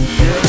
Uh,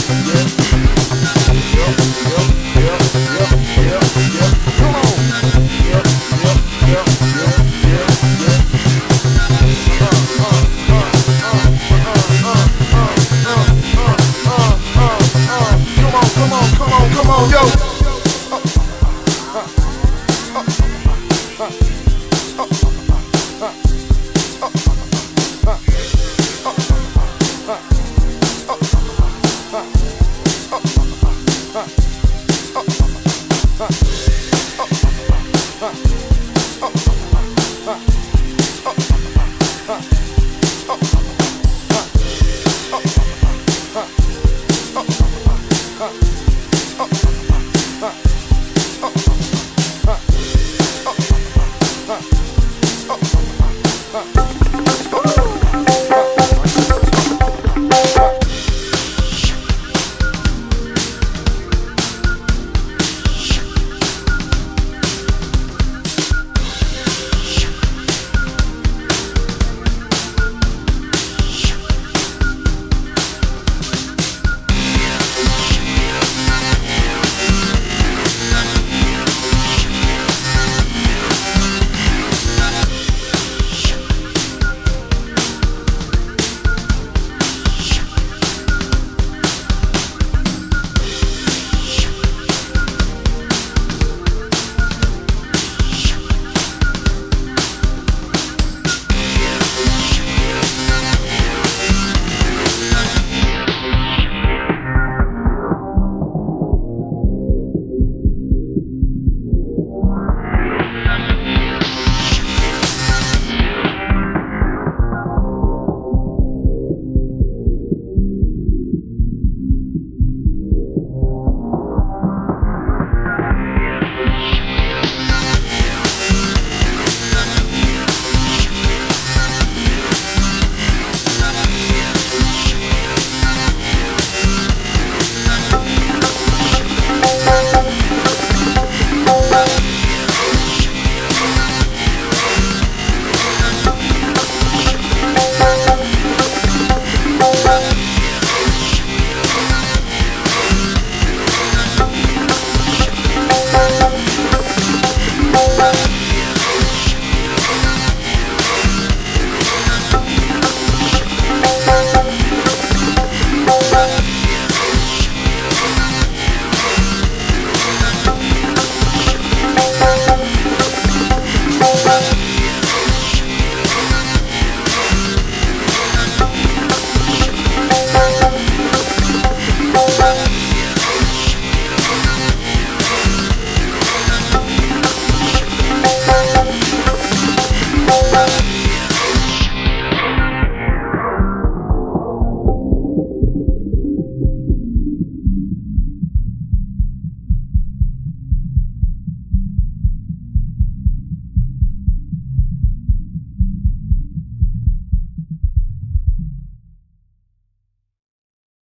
Thank